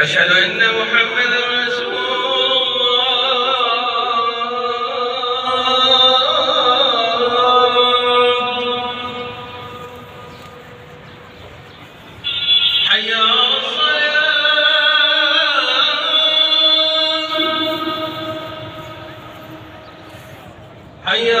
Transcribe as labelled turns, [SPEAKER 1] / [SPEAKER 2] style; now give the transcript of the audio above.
[SPEAKER 1] أشهد أن محمدا رسول الله. حي حي